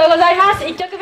とうございます。1曲